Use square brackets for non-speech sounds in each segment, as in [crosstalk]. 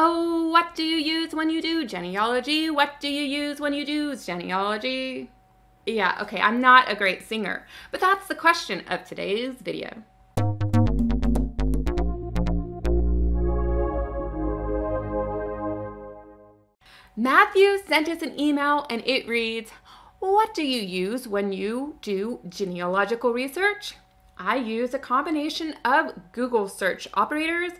Oh, what do you use when you do genealogy? What do you use when you do genealogy? Yeah, okay, I'm not a great singer, but that's the question of today's video. Matthew sent us an email and it reads, What do you use when you do genealogical research? I use a combination of Google search operators,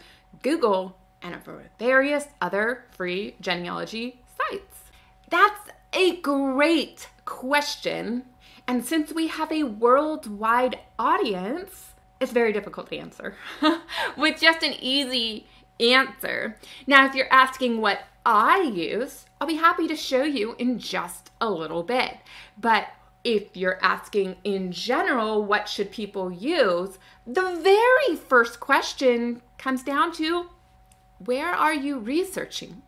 Google, and for various other free genealogy sites. That's a great question. And since we have a worldwide audience, it's very difficult to answer [laughs] with just an easy answer. Now, if you're asking what I use, I'll be happy to show you in just a little bit. But if you're asking in general, what should people use? The very first question comes down to where are you researching?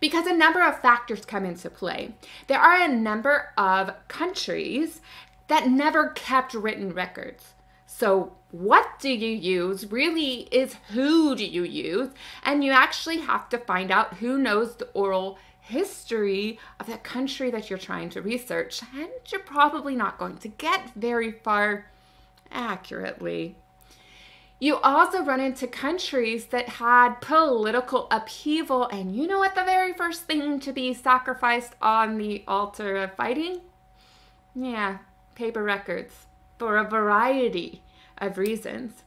Because a number of factors come into play. There are a number of countries that never kept written records. So, what do you use really is who do you use, and you actually have to find out who knows the oral history of that country that you're trying to research, and you're probably not going to get very far accurately. You also run into countries that had political upheaval, and you know what the very first thing to be sacrificed on the altar of fighting? Yeah, paper records for a variety of reasons.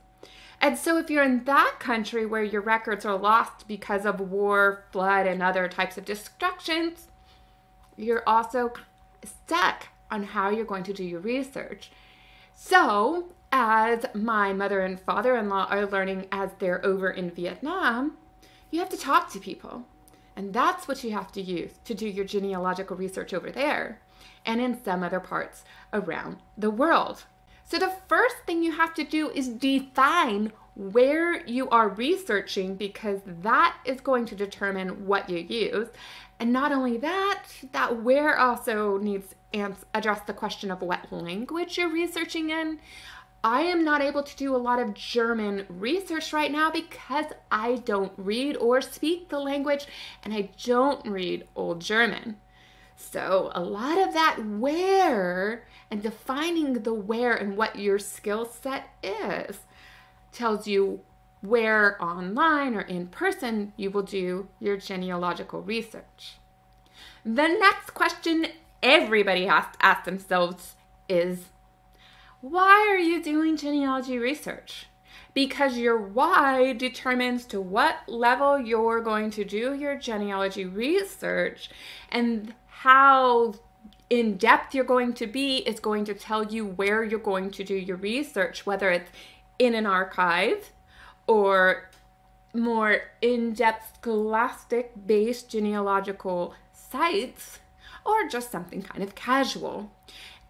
And so, if you're in that country where your records are lost because of war, flood, and other types of destructions, you're also stuck on how you're going to do your research. So, as my mother and father in law are learning as they're over in Vietnam, you have to talk to people. And that's what you have to use to do your genealogical research over there and in some other parts around the world. So, the first thing you have to do is define where you are researching because that is going to determine what you use. And not only that, that where also needs to address the question of what language you're researching in. I am not able to do a lot of German research right now because I don't read or speak the language and I don't read Old German. So, a lot of that where and defining the where and what your skill set is tells you where online or in person you will do your genealogical research. The next question everybody has to ask themselves is why are you doing genealogy research? Because your why determines to what level you're going to do your genealogy research and how in depth you're going to be is going to tell you where you're going to do your research, whether it's in an archive or more in depth scholastic based genealogical sites or just something kind of casual.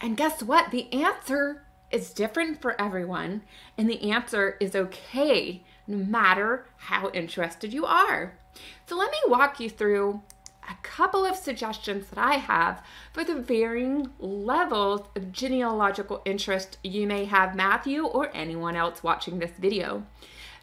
And guess what? The answer is different for everyone, and the answer is okay no matter how interested you are. So, let me walk you through a couple of suggestions that I have for the varying levels of genealogical interest you may have, Matthew, or anyone else watching this video.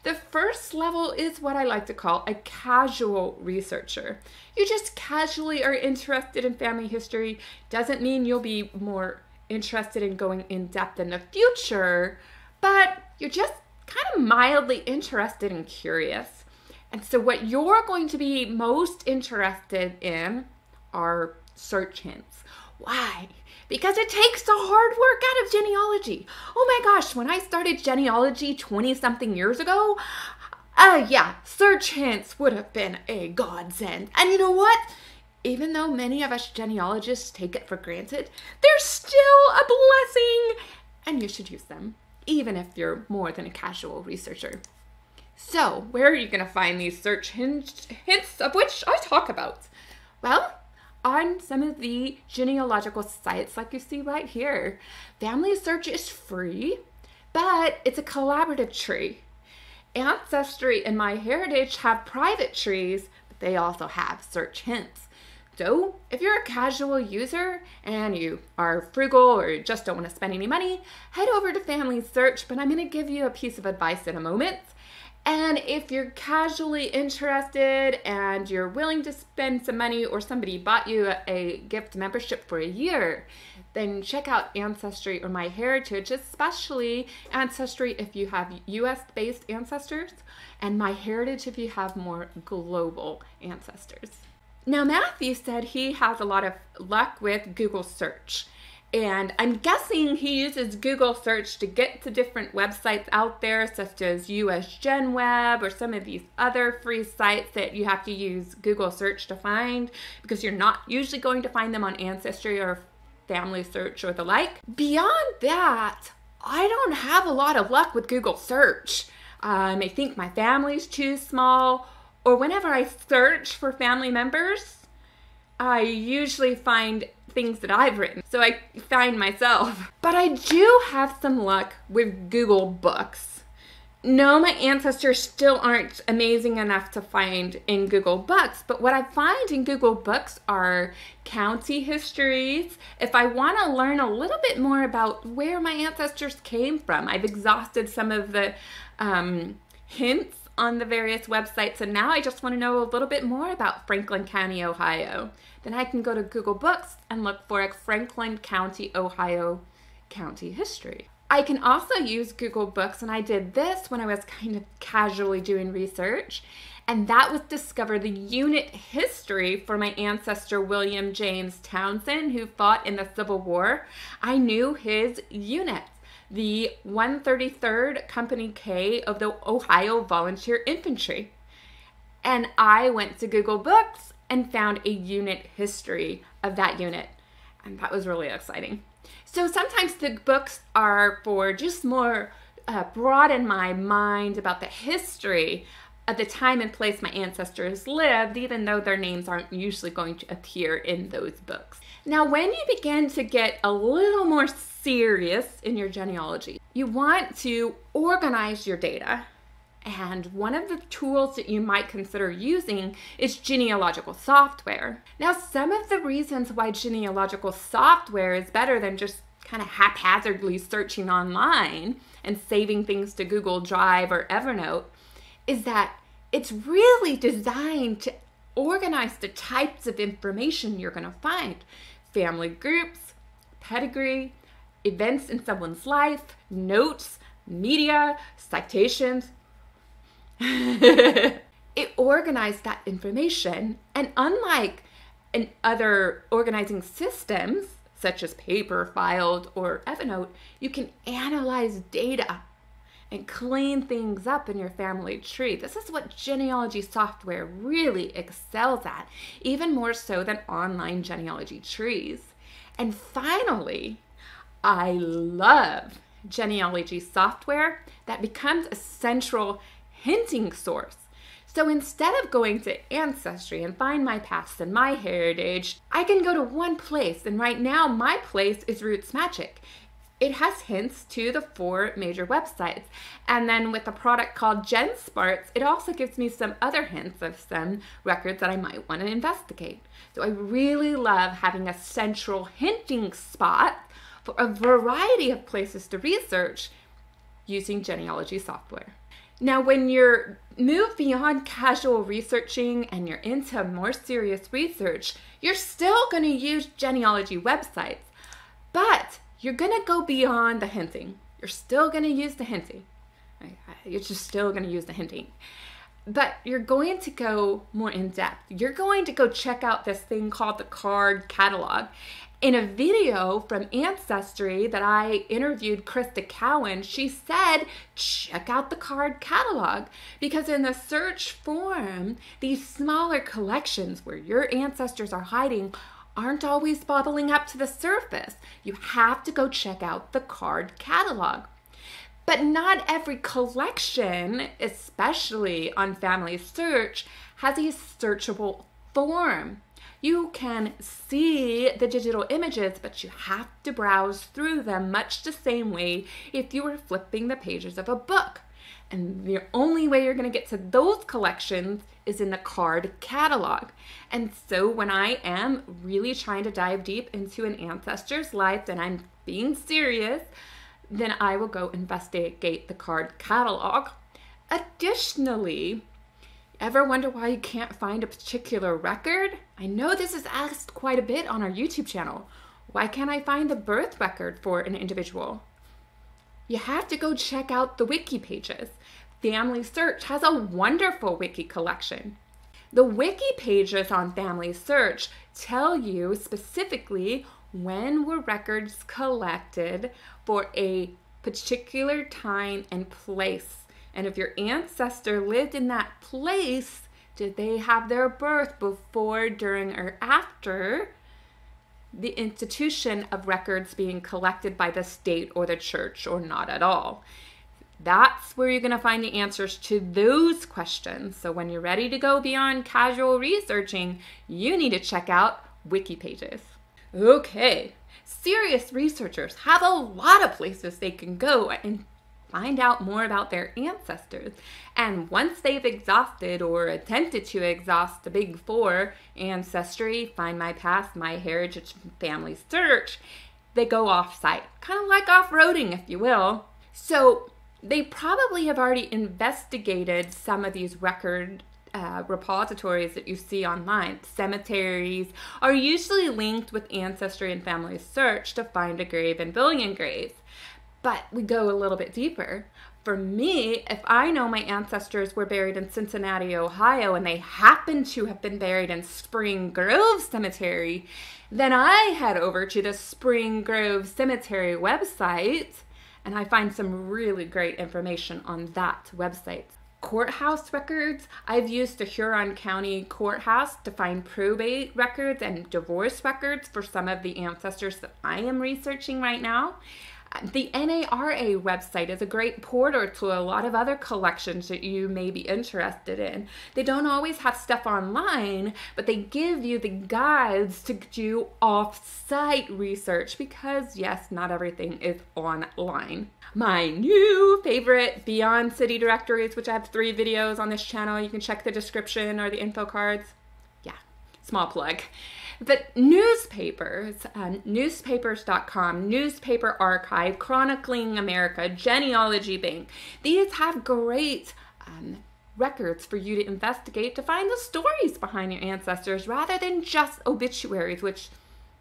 The first level is what I like to call a casual researcher. You just casually are interested in family history, doesn't mean you'll be more interested in going in depth in the future, but you're just kind of mildly interested and curious. And so, what you're going to be most interested in are search hints. Why? Because it takes the hard work out of genealogy. Oh my gosh, when I started genealogy 20 something years ago, uh, yeah, search hints would have been a godsend. And you know what? Even though many of us genealogists take it for granted, they're still a blessing, and you should use them, even if you're more than a casual researcher. So, where are you going to find these search hints, of which I talk about? Well, on some of the genealogical sites, like you see right here. Family Search is free, but it's a collaborative tree. Ancestry and MyHeritage have private trees, but they also have search hints. So, if you're a casual user and you are frugal or just don't want to spend any money, head over to Family Search. But I'm going to give you a piece of advice in a moment And if you're casually interested and you're willing to spend some money or somebody bought you a gift membership for a year, then check out Ancestry or MyHeritage, especially Ancestry if you have US based ancestors, and MyHeritage if you have more global ancestors. Now, Matthew said he has a lot of luck with Google search. And I'm guessing he uses Google search to get to different websites out there, such as US Gen Web or some of these other free sites that you have to use Google search to find because you're not usually going to find them on Ancestry or Family Search or the like. Beyond that, I don't have a lot of luck with Google search. Um, I think my family's too small, or whenever I search for family members, I usually find things that I've written. So I find myself. [laughs] But I do have some luck with Google Books. No, my ancestors still aren't amazing enough to find in Google Books, but what I find in Google Books are county histories. If I want to learn a little bit more about where my ancestors came from, I've exhausted some of the um, hints on the various websites, and now I just want to know a little bit more about Franklin County, Ohio then I can go to Google Books and look for a Franklin County, Ohio county history. I can also use Google Books, and I did this when I was kind of casually doing research, and that was discover the unit history for my ancestor William James Townsend, who fought in the Civil War. I knew his units the 133rd Company K of the Ohio Volunteer Infantry. And I went to Google Books and found a unit history of that unit. And that was really exciting. So sometimes the books are for just more uh, broaden my mind about the history of the time and place my ancestors lived, even though their names aren't usually going to appear in those books. Now, when you begin to get a little more serious in your genealogy, you want to organize your data. And one of the tools that you might consider using is genealogical software. Now, some of the reasons why genealogical software is better than just kind of haphazardly searching online and saving things to Google Drive or Evernote is that it's really designed to organize the types of information you're going to find. Family groups, pedigree, events in someone's life, notes, media, citations, [laughs] it organized that information. And unlike in other organizing systems, such as paper, filed, or Evernote, you can analyze data and clean things up in your family tree. This is what genealogy software really excels at, even more so than online genealogy trees. And finally, I love genealogy software that becomes a central hinting source. So instead of going to Ancestry and Findmypast and MyHeritage, I can go to one place. And right now, my place is RootsMagic. It has hints to the four major websites. And then with a product called GenSmarts, it also gives me some other hints of some records that I might want to investigate. So I really love having a central hinting spot for a variety of places to research using genealogy software. Now, when you're moved beyond casual researching and you're into more serious research, you're still going to use genealogy websites, but you're going to go beyond the hinting. You're still going to use the hinting. You're just still going to use the hinting. But you're going to go more in depth. You're going to go check out this thing called the card catalog in a video from Ancestry that I interviewed Crista Cowan, she said, check out the card catalog because in the search form, these smaller collections where your ancestors are hiding aren't always bubbling up to the surface. You have to go check out the card catalog. But not every collection, especially on Family Search, has a searchable form. You can see the digital images, but you have to browse through them much the same way if you were flipping the pages of a book. And the only way you're going to get to those collections is in the card catalog. And so when I am really trying to dive deep into an ancestor's life and I'm being serious, then I will go investigate the card catalog Additionally, ever wonder why you can't find a particular record? I know this is asked quite a bit on our YouTube channel. Why can't I find the birth record for an individual? You have to go check out the wiki pages. Family Search has a wonderful wiki collection. The wiki pages on Family Search tell you specifically when were records collected for a particular time and place. And if your ancestor lived in that place, did they have their birth before, during, or after the institution of records being collected by the state or the church, or not at all? That's where you're going to find the answers to those questions. So when you're ready to go beyond casual researching, you need to check out wiki pages. Okay, serious researchers have a lot of places they can go and find out more about their ancestors. And once they've exhausted or attempted to exhaust the big four ancestry, Findmypast, my heritage, family search, they go off site, kind of like off roading, if you will. So they probably have already investigated some of these record uh, repositories that you see online. Cemeteries are usually linked with Ancestry and Family Search to find a grave and BillionGraves. But we go a little bit deeper. For me, if I know my ancestors were buried in Cincinnati, Ohio, and they happen to have been buried in Spring Grove Cemetery, then I head over to the Spring Grove Cemetery website and I find some really great information on that website. Courthouse records. I've used the Huron County Courthouse to find probate records and divorce records for some of the ancestors that I am researching right now. The NARA website is a great portal to a lot of other collections that you may be interested in. They don't always have stuff online, but they give you the guides to do off site research because, yes, not everything is online. My new favorite Beyond City directories, which I have three videos on this channel. You can check the description or the info cards. Yeah, small plug. But newspapers, um, newspapers.com, Newspaper Archive, Chronicling America, Genealogy Bank, these have great um, records for you to investigate to find the stories behind your ancestors rather than just obituaries, which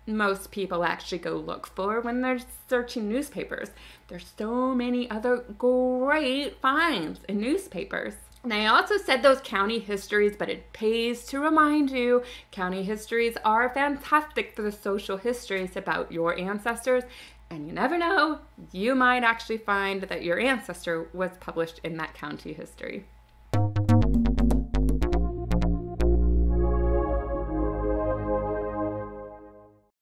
most people actually go look for when they're searching newspapers. There's so many other great finds in newspapers. And I also said those county histories, but it pays to remind you county histories are fantastic for the social histories about your ancestors. And you never know, you might actually find that your ancestor was published in that county history.